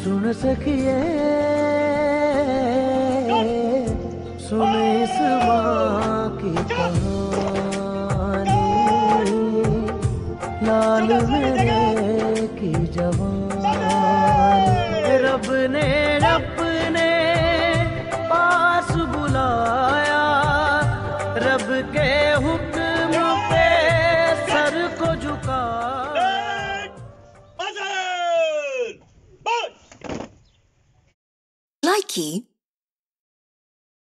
सुन सकिए सुन इस माँ की कहानी। लाल मेरे की जवान। रब ने रब ने पास बुलाया। रब के हुक्म psyche